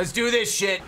Let's do this shit.